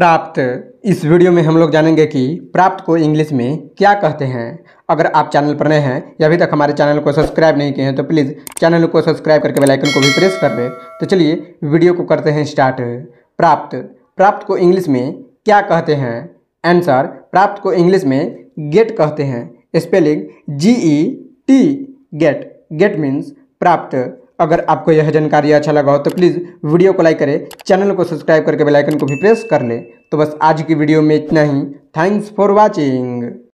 प्राप्त। इस वीडियो में हम लोग जानेंगे कि प्राप्त को इंग्लिश में क्या कहते हैं। अगर आप चैनल पर नए हैं या अभी तक हमारे चैनल को सब्सक्राइब नहीं किए हैं तो प्लीज़ चैनल को सब्सक्राइब करके बेल आइकन को भी प्रेस कर दें। तो चलिए वीडियो को करते हैं स्टार्ट। प्राप्त। प्राप्त को इंग्लिश में क्या कहते हैं? आंसर, प्राप्त को इंग्लिश में गेट कहते हैं। Spelling G E T get get means प्राप्त। अगर आपको यह जानकारी अच्छा लगा हो तो प्लीज़ वीडियो को लाइक करें चैनल को सब्सक्राइब करके बेल आइकन को भी प्रेस कर लें। तो बस आज की वीडियो में इतना ही। Thanks for watching